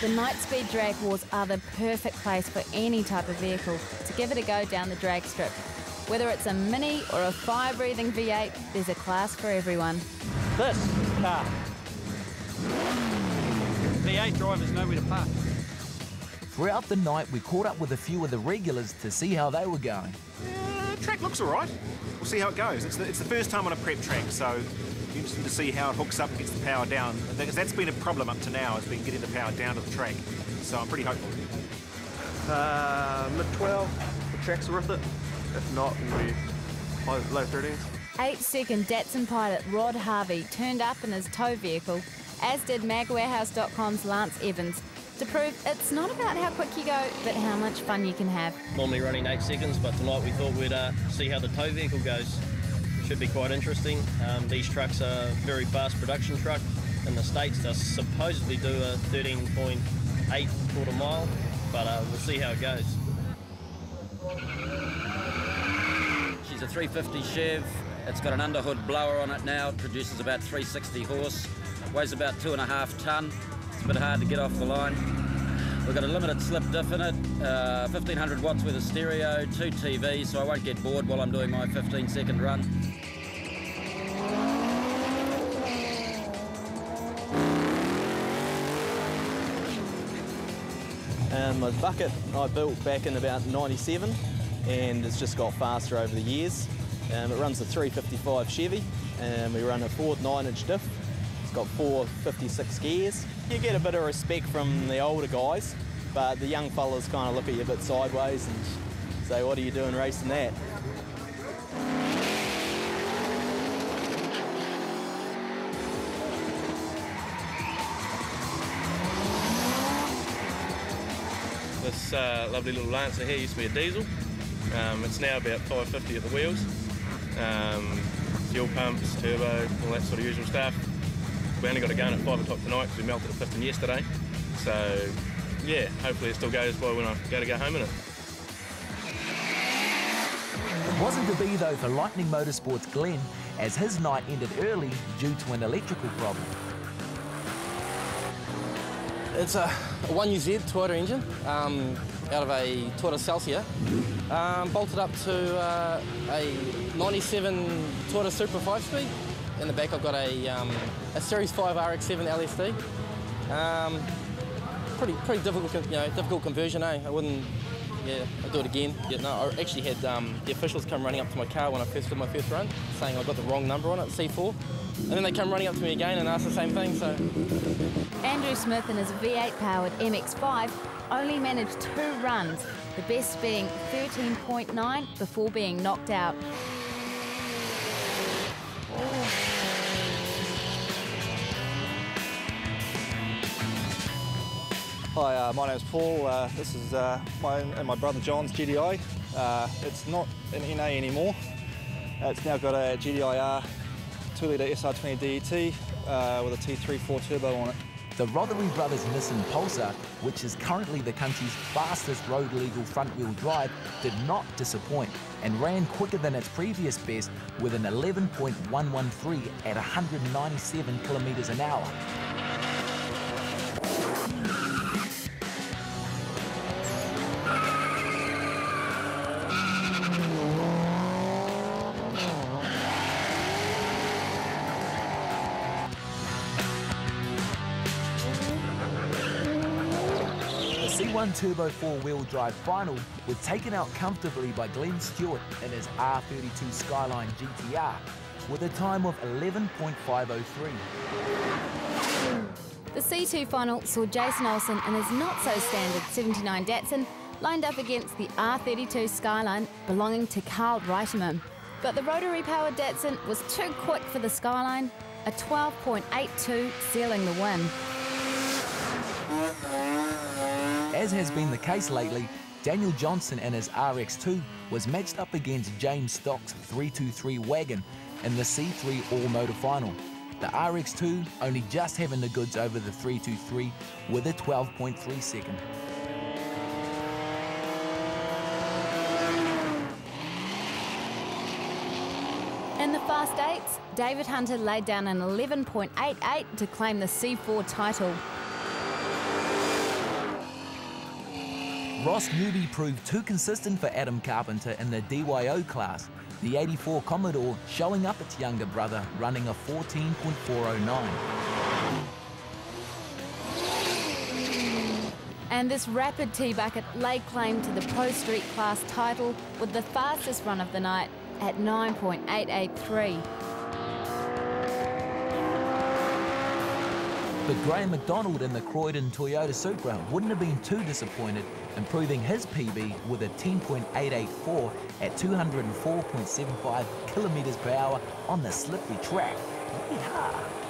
The Night Speed Drag Wars are the perfect place for any type of vehicle to give it a go down the drag strip. Whether it's a Mini or a fire-breathing V8, there's a class for everyone. This car. V8 drivers know where to park. Throughout the night, we caught up with a few of the regulars to see how they were going. Track looks all right. We'll see how it goes. It's the, it's the first time on a prep track, so interesting to see how it hooks up and gets the power down. Because that's been a problem up to now, has been getting the power down to the track. So I'm pretty hopeful. Uh, mid 12, the track's worth it. If not, we'll be low 13s. Eight second Datsun pilot Rod Harvey turned up in his tow vehicle, as did magwarehouse.com's Lance Evans, to prove it's not about how quick you go, but how much fun you can have. Normally running eight seconds, but tonight we thought we'd uh, see how the tow vehicle goes. Should be quite interesting. Um, these trucks are very fast production truck. In the States, they supposedly do a 13.8 quarter mile, but uh, we'll see how it goes. She's a 350 Chev. It's got an underhood blower on it now. It produces about 360 horse. Weighs about two and a half ton. It's a bit hard to get off the line. We've got a limited slip diff in it, uh, 1500 watts with a stereo, two TVs, so I won't get bored while I'm doing my 15 second run. And my bucket I built back in about 97 and it's just got faster over the years. Um, it runs a 355 Chevy and we run a Ford 9 inch diff. It's got four 56 gears. You get a bit of respect from the older guys, but the young fellas kind of look at you a bit sideways and say, what are you doing racing that? This uh, lovely little Lancer here used to be a diesel. Um, it's now about 550 at the wheels. Um, fuel pumps, turbo, all that sort of usual stuff. We only got it going at 5 o'clock tonight because we melted a piston yesterday. So, yeah, hopefully it still goes well when I go to go home in it. It wasn't to be though for Lightning Motorsports Glenn, as his night ended early due to an electrical problem. It's a, a 1UZ Toyota engine um, out of a Toyota Celsior, um, bolted up to uh, a 97 Toyota Supra 5-speed. In the back I've got a, um, a Series 5 RX-7 LSD. Um, pretty pretty difficult, you know, difficult conversion, eh? I wouldn't, yeah, I'd do it again. Yeah, no, I actually had um, the officials come running up to my car when I first did my first run, saying I got the wrong number on it, C4. And then they come running up to me again and ask the same thing, so Andrew Smith and his V8 powered MX5 only managed two runs, the best being 13.9 before being knocked out. Hi, uh, my name's Paul. Uh, this is uh, my and my brother John's GTI. Uh, it's not an NA anymore. It's now got a GTI-R 2 litre SR20 DET uh, with a T34 turbo on it. The Rothery Brothers Nissan Pulsar, which is currently the country's fastest road legal front wheel drive, did not disappoint and ran quicker than its previous best with an 11.113 at 197 kilometres an hour. C1 Turbo 4-wheel drive final was taken out comfortably by Glenn Stewart in his R32 Skyline GTR with a time of 11.503. The C2 final saw Jason Olsen and his not so standard 79 Datsun lined up against the R32 Skyline belonging to Carl Reiterman. But the rotary powered Datsun was too quick for the Skyline, a 12.82 sealing the win. As has been the case lately, Daniel Johnson and his RX2 was matched up against James Stock's 323 wagon in the C3 All Motor Final. The RX2 only just having the goods over the 323 with a 12.3 second. In the Fast Eights, David Hunter laid down an 11.88 to claim the C4 title. Ross Newby proved too consistent for Adam Carpenter in the DYO class, the 84 Commodore showing up its younger brother running a 14.409. And this rapid T-Bucket laid claim to the Pro Street class title with the fastest run of the night at 9.883. But Graham McDonald in the Croydon Toyota Supra wouldn't have been too disappointed, improving his PB with a 10.884 at 204.75 kilometres per hour on the slippery track. Yeehaw.